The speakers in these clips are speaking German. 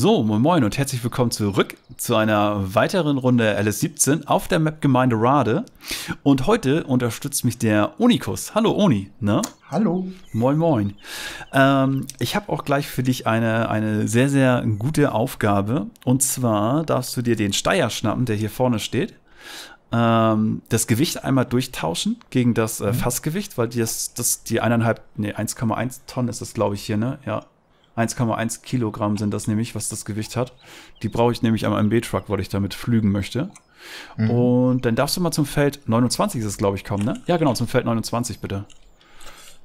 So, moin moin und herzlich willkommen zurück zu einer weiteren Runde LS17 auf der Map Gemeinde Rade. Und heute unterstützt mich der Unikus. Hallo Oni, ne? Hallo. Moin moin. Ähm, ich habe auch gleich für dich eine, eine sehr, sehr gute Aufgabe. Und zwar darfst du dir den Steier schnappen, der hier vorne steht. Ähm, das Gewicht einmal durchtauschen gegen das äh, Fassgewicht, weil die, das, das, die eineinhalb, nee, 1,1 Tonnen ist das, glaube ich, hier, ne? Ja, 1,1 Kilogramm sind das nämlich, was das Gewicht hat. Die brauche ich nämlich am MB-Truck, weil ich damit flügen möchte. Mhm. Und dann darfst du mal zum Feld 29 ist es, glaube ich, kommen, ne? Ja, genau, zum Feld 29 bitte.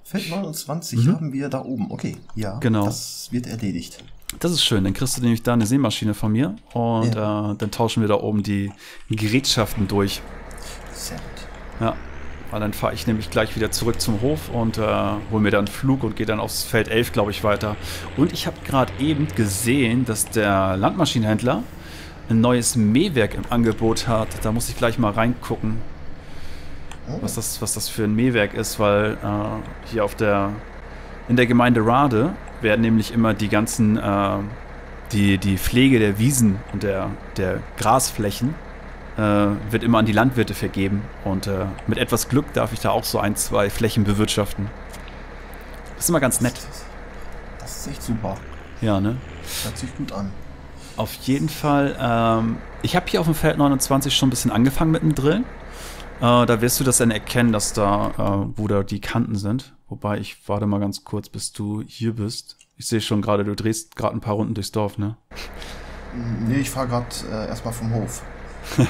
Feld 29 mhm. haben wir da oben. Okay, ja. Genau. Das wird erledigt. Das ist schön. Dann kriegst du nämlich da eine Seemaschine von mir und ja. äh, dann tauschen wir da oben die Gerätschaften durch. Sehr gut. Ja. Weil dann fahre ich nämlich gleich wieder zurück zum Hof und äh, hole mir dann Flug und gehe dann aufs Feld 11, glaube ich, weiter. Und ich habe gerade eben gesehen, dass der Landmaschinenhändler ein neues Mähwerk im Angebot hat. Da muss ich gleich mal reingucken, oh. was, das, was das für ein Mähwerk ist, weil äh, hier auf der in der Gemeinde Rade werden nämlich immer die ganzen äh, die, die Pflege der Wiesen und der, der Grasflächen wird immer an die Landwirte vergeben. Und äh, mit etwas Glück darf ich da auch so ein, zwei Flächen bewirtschaften. Das ist immer ganz nett. Das ist echt super. Ja, ne? Hört sich gut an. Auf jeden Fall. Ähm, ich habe hier auf dem Feld 29 schon ein bisschen angefangen mit dem Drillen. Äh, da wirst du das dann erkennen, dass da, äh, wo da die Kanten sind. Wobei ich warte mal ganz kurz, bis du hier bist. Ich sehe schon gerade, du drehst gerade ein paar Runden durchs Dorf, ne? Nee, ich fahre gerade äh, erstmal vom Hof. so,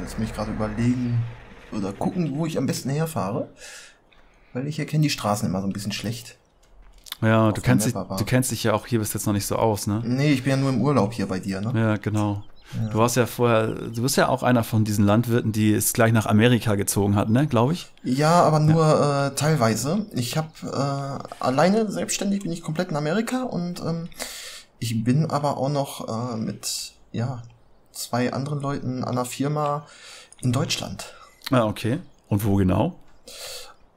jetzt muss ich gerade überlegen oder gucken, wo ich am besten herfahre. Weil ich erkenne die Straßen immer so ein bisschen schlecht. Ja, du kennst, dich, du kennst dich ja auch hier bis jetzt noch nicht so aus, ne? Nee, ich bin ja nur im Urlaub hier bei dir, ne? Ja, genau. Ja. Du warst ja vorher, du bist ja auch einer von diesen Landwirten, die es gleich nach Amerika gezogen hat, ne, glaube ich? Ja, aber nur ja. Äh, teilweise. Ich habe äh, alleine selbstständig bin ich komplett in Amerika und ähm, ich bin aber auch noch äh, mit ja, zwei anderen Leuten an einer Firma in Deutschland. Ah, okay. Und wo genau?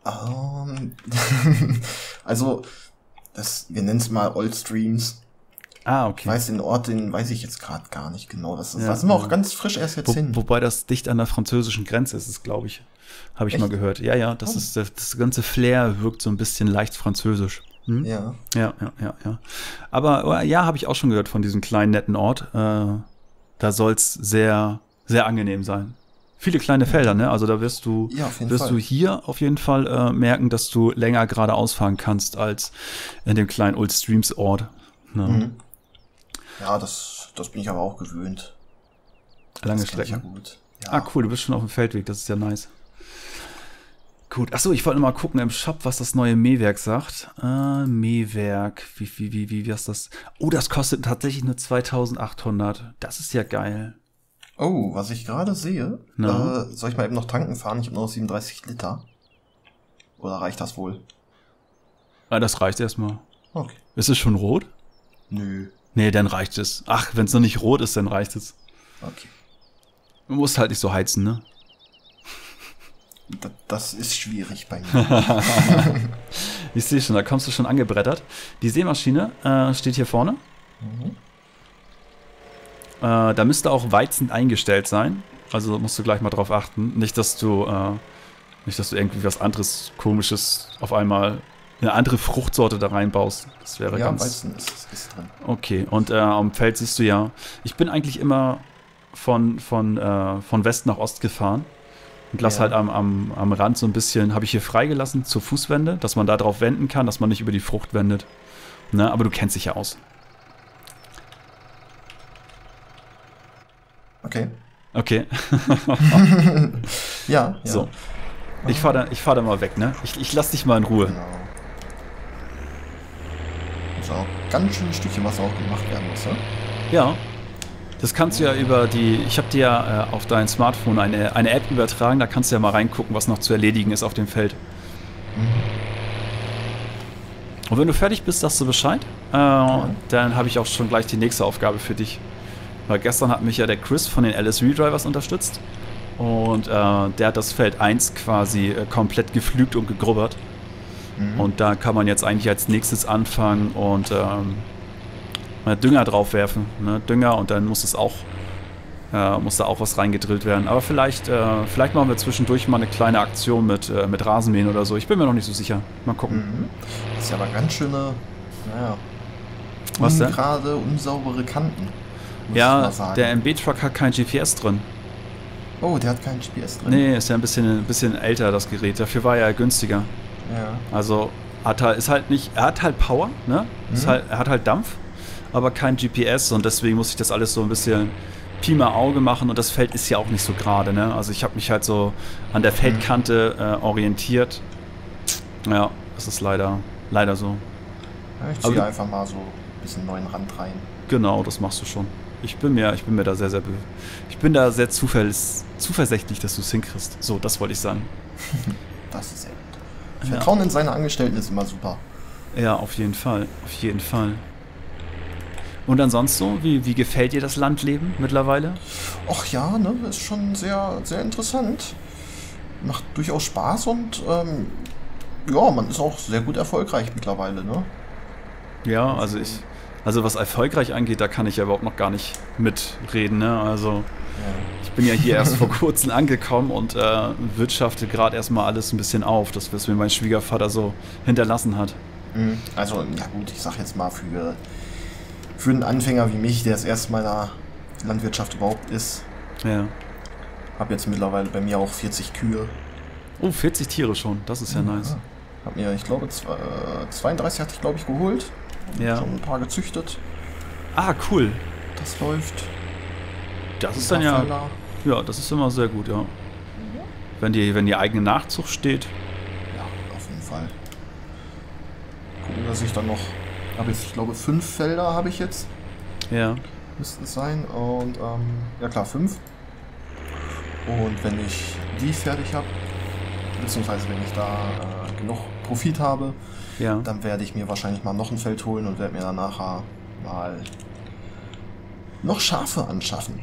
Ähm, also, das, wir nennen es mal Old Streams. Ah, okay. Ich weiß den Ort, den weiß ich jetzt gerade gar nicht genau. Das, ist, ja, das sind wir auch ganz frisch erst jetzt wo, hin. Wobei das dicht an der französischen Grenze ist, glaube ich. Habe ich Echt? mal gehört. Ja, ja, das oh. ist das ganze Flair wirkt so ein bisschen leicht französisch. Hm? Ja. Ja, ja, ja, ja. Aber ja, habe ich auch schon gehört von diesem kleinen netten Ort. Äh, da soll es sehr, sehr angenehm sein. Viele kleine Felder, ne? Also da wirst du, ja, wirst Fall. du hier auf jeden Fall äh, merken, dass du länger geradeaus fahren kannst als in dem kleinen Old Streams Ort. Ne? Mhm. Ja, das, das bin ich aber auch gewöhnt. Lange Strecken. Ja gut. Ja. Ah, cool, du bist schon auf dem Feldweg, das ist ja nice. Gut, achso, ich wollte mal gucken im Shop, was das neue Mähwerk sagt. Äh, Mähwerk, wie, wie, wie, wie, wie ist das? Oh, das kostet tatsächlich nur 2800. Das ist ja geil. Oh, was ich gerade sehe. Äh, soll ich mal eben noch tanken fahren? Ich habe nur noch 37 Liter. Oder reicht das wohl? Ah, das reicht erstmal. Okay. Ist es schon rot? Nö. Nee, dann reicht es. Ach, wenn es noch nicht rot ist, dann reicht es. Okay. Du musst halt nicht so heizen, ne? Das ist schwierig bei mir. ich sehe schon, da kommst du schon angebrettert. Die Seemaschine äh, steht hier vorne. Mhm. Äh, da müsste auch Weizen eingestellt sein. Also musst du gleich mal drauf achten. Nicht, dass du, äh, nicht, dass du irgendwie was anderes komisches auf einmal eine andere Fruchtsorte da reinbaust. Das wäre ja, ganz. Weizen ist, ist drin. Okay, und äh, am Feld siehst du ja, ich bin eigentlich immer von, von, äh, von West nach Ost gefahren und lass ja. halt am, am, am Rand so ein bisschen, habe ich hier freigelassen zur Fußwende, dass man da drauf wenden kann, dass man nicht über die Frucht wendet. Ne? Aber du kennst dich ja aus. Okay. Okay. ja, ja. So. Ich fahre da, fahr da mal weg, ne? Ich, ich lass dich mal in Ruhe. Genau. So, ganz schön ein Stückchen was auch gemacht werden muss, ne? Ja. Das kannst du ja über die, ich habe dir ja äh, auf dein Smartphone eine, eine App übertragen, da kannst du ja mal reingucken, was noch zu erledigen ist auf dem Feld. Mhm. Und wenn du fertig bist, sagst du Bescheid. Äh. Dann habe ich auch schon gleich die nächste Aufgabe für dich. Weil gestern hat mich ja der Chris von den LSV Drivers unterstützt. Und äh, der hat das Feld 1 quasi äh, komplett geflügt und gegrubbert. Mhm. Und da kann man jetzt eigentlich als nächstes anfangen und ähm, Dünger drauf werfen. Ne? Dünger und dann muss es auch äh, muss da auch was reingedrillt werden. Aber vielleicht, äh, vielleicht machen wir zwischendurch mal eine kleine Aktion mit, äh, mit Rasenmähen oder so. Ich bin mir noch nicht so sicher. Mal gucken. Mhm. Das ist ja aber ganz schöne, naja, Was denn? ungerade, unsaubere Kanten. muss ich Ja, mal sagen. der MB-Truck hat kein GPS drin. Oh, der hat keinen GPS drin. Nee, ist ja ein bisschen, ein bisschen älter, das Gerät. Dafür war er günstiger. Ja. Also hat halt, ist halt nicht, er hat halt Power, ne? Ist Mhm. halt, er hat halt Dampf, aber kein GPS und deswegen muss ich das alles so ein bisschen Pi mal Auge machen und das Feld ist ja auch nicht so gerade, ne? Also ich habe mich halt so an der Feldkante äh, orientiert. Ja, das ist leider, leider so. Ja, ich Aber ziehe du- einfach mal so ein bisschen neuen Rand rein. Genau, das machst du schon. Ich bin mir, ich bin mir da sehr, sehr, ich bin da sehr zuver- zuversichtlich, dass du es hinkriegst. So, das wollte ich sagen. Das ist sehr gut. Ja. Vertrauen in seine Angestellten ist immer super. Ja, auf jeden Fall, auf jeden Fall. Und ansonsten so, wie, wie gefällt dir das Landleben mittlerweile? Ach ja, ne, ist schon sehr, sehr interessant. Macht durchaus Spaß und ähm, ja, man ist auch sehr gut erfolgreich mittlerweile, ne? Ja, also ich, also was erfolgreich angeht, da kann ich ja überhaupt noch gar nicht mitreden. Ne? Also ich bin ja hier erst vor kurzem angekommen und äh, wirtschafte gerade erstmal alles ein bisschen auf, das was mir mein Schwiegervater so hinterlassen hat. Mhm. Also, ja gut, ich sag jetzt mal für, für einen Anfänger wie mich, der das erste Mal in der Landwirtschaft überhaupt ist, Ja. habe jetzt mittlerweile bei mir auch 40 Kühe. Oh, 40 Tiere schon, das ist ja nice. Hab mir, ich glaube, zwei, äh, 32 hatte ich, glaube ich, geholt. Ja. Schon ein paar gezüchtet. Ah, cool. Das läuft. Das ist dann ja, ja, das ist immer sehr gut, ja. Wenn die, wenn die eigene Nachzucht steht. Ja, auf jeden Fall. Gucken, dass ich dann noch. Habe jetzt, ich glaube, fünf Felder habe ich jetzt. Ja. Müssten es sein. Und ähm, ja klar, fünf. Und wenn ich die fertig habe, beziehungsweise wenn ich da äh, genug Profit habe, Ja. dann werde ich mir wahrscheinlich mal noch ein Feld holen und werde mir dann nachher mal noch Schafe anschaffen.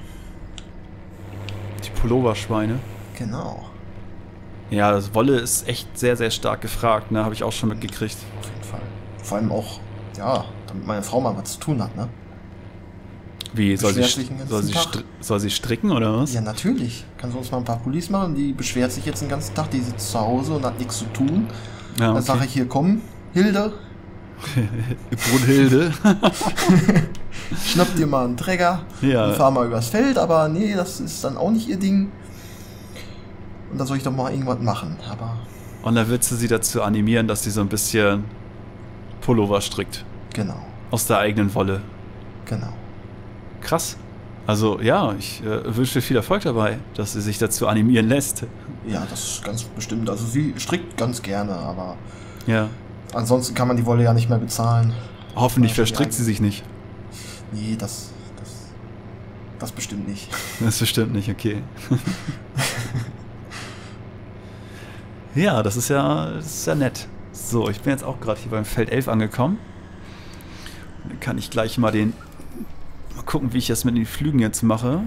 Die Pulloverschweine. Genau, Ja, das Wolle ist echt sehr, sehr stark gefragt, ne? Habe ich auch schon mitgekriegt. auf jeden Fall. Vor allem auch, ja, damit meine Frau mal was zu tun hat, ne? Wie, soll sie, soll, sie soll sie stricken oder was? Ja, natürlich. Kann sie uns mal ein paar Pullis machen. Die beschwert sich jetzt den ganzen Tag, die sitzt zu Hause und hat nichts zu tun. Ja, Dann sage ich hier, komm, Hilde, Brunhilde. schnapp dir mal einen Träger Ja. und fahr mal übers Feld. Aber nee, das ist dann auch nicht ihr Ding. Und da soll ich doch mal irgendwas machen. Aber Und dann willst du sie dazu animieren, dass sie so ein bisschen Pullover strickt. genau, Aus der eigenen Wolle. genau. Krass. Also ja, ich äh, wünsche dir viel Erfolg dabei, dass sie sich dazu animieren lässt. Ja, das ist ganz bestimmt. Also sie strickt ganz gerne, aber Ja. ansonsten kann man die Wolle ja nicht mehr bezahlen. Hoffentlich verstrickt sie sich nicht. Nee, das, das, das bestimmt nicht. Das bestimmt nicht, okay. ja, das ist ja, das ist ja nett. So, ich bin jetzt auch gerade hier beim Feld 11 angekommen. Dann kann ich gleich mal den. Mal gucken, wie ich das mit den Flügen jetzt mache.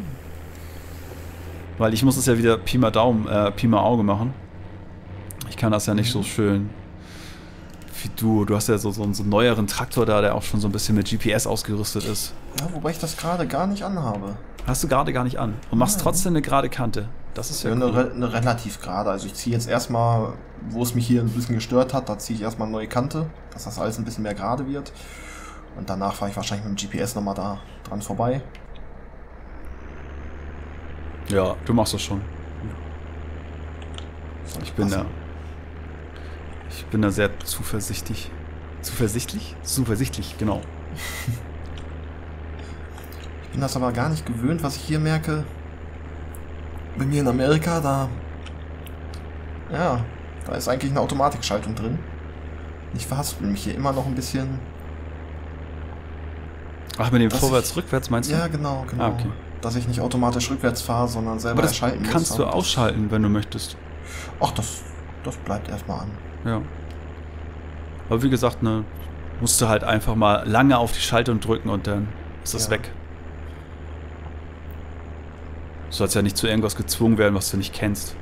Weil ich muss es ja wieder Pi mal Daumen, äh, Pi mal Auge machen. Ich kann das ja nicht so schön wie du. Du hast ja so, so, einen- so einen neueren Traktor da, der auch schon so ein bisschen mit GPS ausgerüstet ist. Ja, wobei ich das gerade gar nicht anhabe. Hast du gerade gar nicht an. Und machst Nein. trotzdem eine gerade Kante. Das ist ja Ja, eine, cool. re eine relativ gerade. Also ich ziehe jetzt erstmal, wo es mich hier ein bisschen gestört hat, da ziehe ich erstmal eine neue Kante, dass das alles ein bisschen mehr gerade wird. Und danach fahre ich wahrscheinlich mit dem GPS nochmal da dran vorbei. Ja, du machst das schon. Soll Ich bin da. passen. Ich bin da sehr zuversichtlich. Zuversichtlich? Zuversichtlich, genau. Ich bin das aber gar nicht gewöhnt, was ich hier merke. Bei mir in Amerika, da. Ja, da ist eigentlich eine Automatikschaltung drin. Ich verhaspel mich hier immer noch ein bisschen. Ach, mit dem Das Vorwärts, ich- Rückwärts meinst du? Ja, genau, genau. Ah, okay. Dass ich nicht automatisch rückwärts fahre, sondern selber Aber das erschalten muss. kannst du ausschalten, wenn du möchtest. Ach, das, das bleibt erstmal an. Ja. Aber wie gesagt, ne, musst du halt einfach mal lange auf die Schaltung drücken und dann ist das Ja. weg. Du sollst ja nicht zu irgendwas gezwungen werden, was du nicht kennst.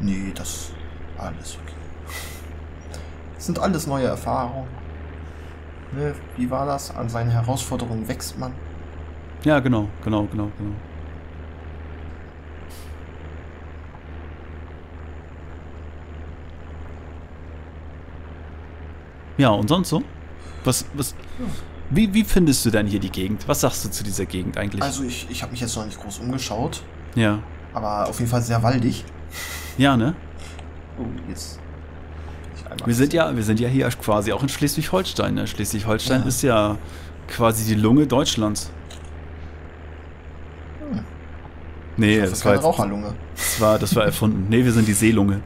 Nee, das. Alles okay. Das sind alles neue Erfahrungen. ne, wie war das? An seine Herausforderungen wächst man. Ja, genau, genau, genau, genau. Ja, und sonst so? Was, was, wie, wie findest du denn hier die Gegend? Was sagst du zu dieser Gegend eigentlich? Also ich, ich habe mich jetzt noch nicht groß umgeschaut, ja. aber auf jeden Fall sehr waldig. Ja, ne? Oh, jetzt. Wir sind ja, wir sind ja hier quasi auch in Schleswig-Holstein. Ne? Schleswig-Holstein Ja. ist ja quasi die Lunge Deutschlands. Hm. Nee, Das das war, jetzt, Raucherlunge. das, war, das war erfunden. Nee, wir sind die Seelunge.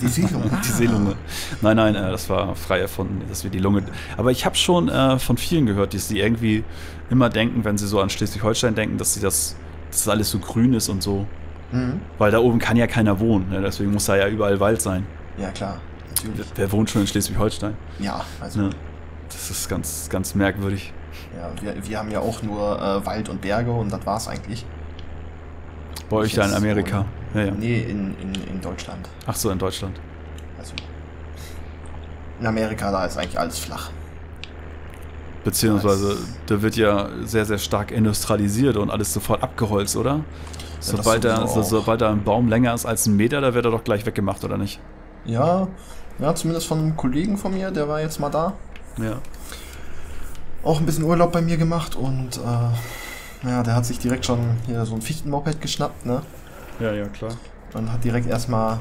Die Siedlung. Die Seelunge. Nein, nein, äh, das war frei erfunden, dass wir die Lunge. Aber ich habe schon äh, von vielen gehört, dass sie irgendwie immer denken, wenn sie so an Schleswig-Holstein denken, dass sie das, dass das alles so grün ist und so. Mhm. Weil da oben kann ja keiner wohnen. Ne? Deswegen muss da ja überall Wald sein. Ja, klar. Natürlich. Wer wohnt schon in Schleswig-Holstein? Ja, also Ne? Das ist ganz, ganz merkwürdig. ja, wir, wir haben ja auch nur äh, Wald und Berge und das war's eigentlich. Bei euch da in Amerika. Ja, ja. Nee, in, in, in Deutschland. Ach so, in Deutschland. Also in Amerika, da ist eigentlich alles flach. Beziehungsweise, da wird ja sehr, sehr stark industrialisiert und alles sofort abgeholzt, oder? Sobald, da, sowieso so, sobald da ein Baum länger ist als ein Meter, da wird er doch gleich weggemacht, oder nicht? Ja, ja, zumindest von einem Kollegen von mir, der war jetzt mal da. Ja. Auch ein bisschen Urlaub bei mir gemacht und äh, ja, der hat sich direkt schon hier so ein Fichtenmoped geschnappt, ne? Ja, ja, klar. Und hat direkt erstmal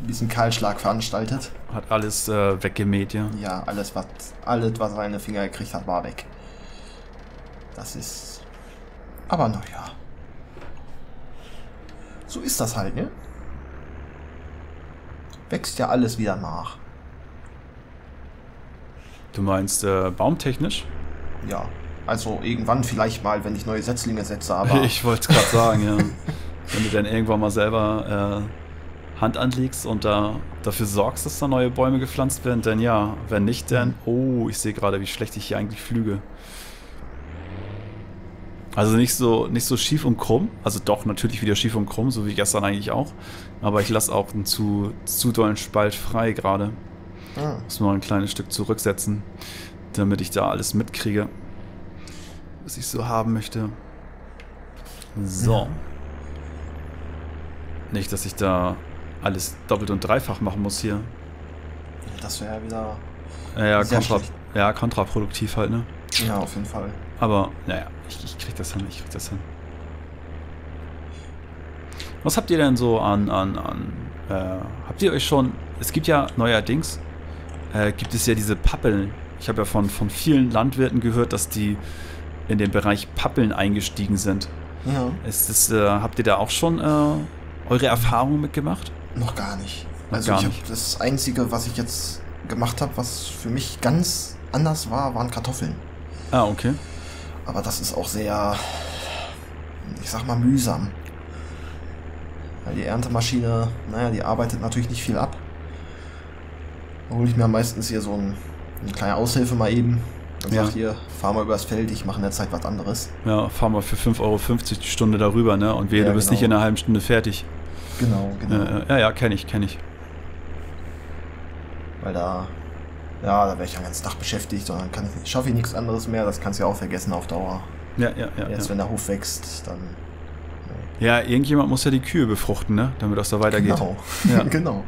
ein bisschen Kahlschlag veranstaltet. Hat alles äh, weggemäht, ja. Ja, alles was, alles, was er in die Finger gekriegt hat, war weg. Das ist. Aber naja. So ist das halt, ne? Wächst ja alles wieder nach. Du meinst äh, baumtechnisch? Ja. Also irgendwann vielleicht mal, wenn ich neue Setzlinge setze, aber. Ich wollte es gerade sagen, ja. Wenn du dann irgendwann mal selber äh, Hand anlegst und da dafür sorgst, dass da neue Bäume gepflanzt werden, dann ja. Wenn nicht, dann. Oh, ich sehe gerade, wie schlecht ich hier eigentlich flüge. Also nicht so, nicht so schief und krumm. Also doch, natürlich wieder schief und krumm, so wie gestern eigentlich auch. Aber ich lasse auch einen zu, zu dollen Spalt frei gerade. Hm. Muss mal ein kleines Stück zurücksetzen, damit ich da alles mitkriege, was ich so haben möchte. So. Ja. Nicht, dass ich da alles doppelt und dreifach machen muss hier. Das wäre ja wieder. Ja, kontra, ja, kontraproduktiv halt, ne? Ja, auf jeden Fall. Aber, naja, ich, ich krieg das hin, ich krieg das hin. Was habt ihr denn so an, an, an, äh, habt ihr euch schon, es gibt ja neuerdings, äh, gibt es ja diese Pappeln. Ich habe ja von, von vielen Landwirten gehört, dass die in den Bereich Pappeln eingestiegen sind. Ja. Ist das, äh, habt ihr da auch schon äh, eure Erfahrungen mitgemacht? Noch gar nicht. Also gar ich habe das Einzige, was ich jetzt gemacht habe, was für mich ganz anders war, waren Kartoffeln. Ah, okay. Aber das ist auch sehr, ich sag mal, mühsam. Weil die Erntemaschine, naja, die arbeitet natürlich nicht viel ab. Da hole ich mir meistens hier so ein, eine kleine Aushilfe mal eben. Dann Ja. sagt hier, fahr mal übers Feld, ich mache in der Zeit was anderes. Ja, fahr mal für 5,50 Euro die Stunde darüber, ne? Und wehe, Ja, du bist genau. nicht in einer halben Stunde fertig. Genau, genau. Äh, ja, ja, kenne ich, kenne ich. Weil da, ja, da wäre ich den ganzen Tag beschäftigt und dann kann ich, schaffe ich nichts anderes mehr. Das kannst du ja auch vergessen auf Dauer. Ja, ja, ja. Jetzt, ja. wenn der Hof wächst, dann. Ja, irgendjemand muss ja die Kühe befruchten, ne? Damit das da weitergeht. Genau. Ja. genau.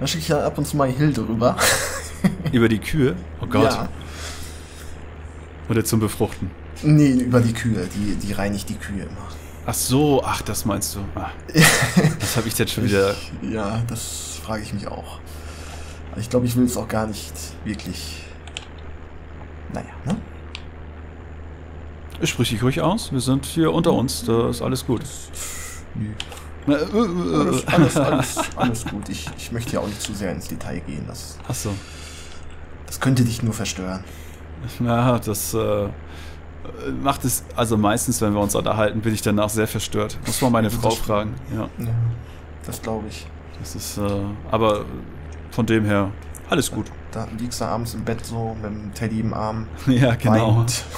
Da schicke ich ja ab und zu mal Hilde rüber. Über die Kühe? Oh Gott. Ja. Oder zum Befruchten. Nee, über die Kühe. Die, die reinigt die Kühe immer. Ach so, ach, das meinst du. Ah, das habe ich jetzt schon wieder. Ich, ja, das frage ich mich auch. Aber Ich glaube, ich will es auch gar nicht wirklich. Naja, ne? Sprich dich ruhig aus. Wir sind hier unter uns. Da ist alles gut. Nö. Äh, äh, äh, Alles, alles, alles, alles gut. Ich, ich möchte ja auch nicht zu sehr ins Detail gehen. Das, Ach so. das könnte dich nur verstören. Ja, das äh, macht es. Also meistens, wenn wir uns unterhalten, bin ich danach sehr verstört. Muss man meine Frau fragen. Ja, Ja, das glaube ich. das ist. Äh, aber von dem her, alles gut. Da liegst du abends im Bett so mit dem Teddy im Arm. Ja, genau. Weint.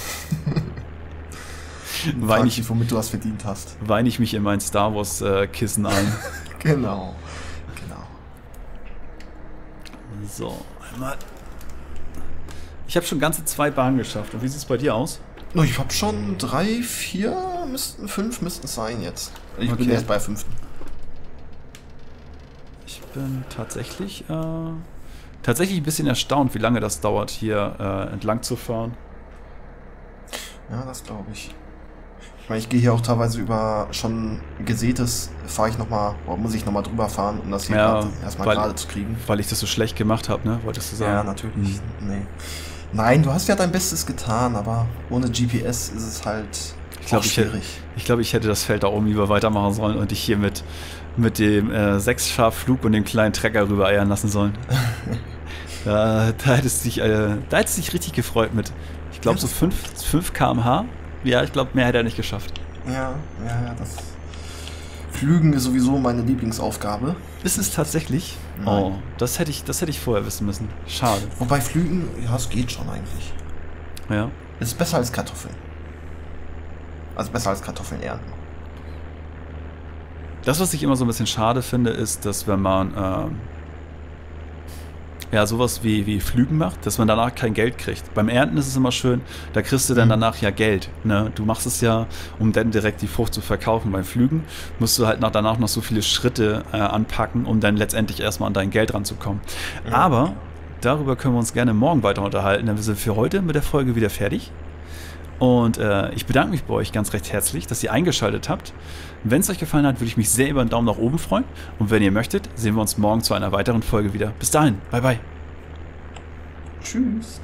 Wein Frag ich, womit du was verdient hast. weine ich mich in mein Star Wars äh, Kissen ein. Genau. Genau. So, einmal Ich habe schon ganze zwei Bahnen geschafft. Und wie sieht es bei dir aus? Oh, ich habe schon drei, vier, müssten, fünf müssten es sein jetzt. Ich bin Okay. erst bei fünften. Ich bin tatsächlich, äh, tatsächlich ein bisschen erstaunt, wie lange das dauert, hier äh, entlang zu fahren. Ja, das glaube ich. Ich meine, ich gehe hier auch teilweise über schon gesätes, fahre ich nochmal, oder muss ich nochmal drüber fahren, um das hier Ja, erstmal gerade zu kriegen. Weil ich das so schlecht gemacht habe, ne? Wolltest du sagen? Ja, natürlich. Nee. Nein, du hast ja dein Bestes getan, aber ohne GPS ist es halt Ich glaube, auch ich, hätte- schwierig. ich, glaub, ich hätte das Feld da oben lieber weitermachen sollen und dich hier mit, mit dem äh, Sechsscharflug und dem kleinen Trecker rüber eiern lassen sollen. da, da hättest du dich, äh, da hättest dich richtig gefreut mit, ich glaube, Ja, so das 5, 5 km/h. Ja, ich glaube, mehr hätte er nicht geschafft. Ja, ja, ja, das. Flügen ist sowieso meine Lieblingsaufgabe. Ist es tatsächlich? Nein. Oh, das hätte, ich, das hätte ich vorher wissen müssen. Schade. Wobei Flügen, ja, es geht schon eigentlich. Ja. Es ist besser als Kartoffeln. Also besser als Kartoffeln ernten. Das, was ich immer so ein bisschen schade finde, ist, dass wenn man ähm, ja sowas wie, wie Flügen macht, dass man danach kein Geld kriegt. Beim Ernten ist es immer schön, da kriegst du dann Mhm. danach ja Geld. Ne? Du machst es ja, um dann direkt die Frucht zu verkaufen. Beim Flügen musst du halt nach, danach noch so viele Schritte äh, anpacken, um dann letztendlich erstmal an dein Geld ranzukommen. Ja. Aber darüber können wir uns gerne morgen weiter unterhalten, denn wir sind für heute mit der Folge wieder fertig. Und äh, ich bedanke mich bei euch ganz recht herzlich, dass ihr eingeschaltet habt. Wenn es euch gefallen hat, würde ich mich sehr über einen Daumen nach oben freuen. Und wenn ihr möchtet, sehen wir uns morgen zu einer weiteren Folge wieder. Bis dahin, bye bye. Tschüss.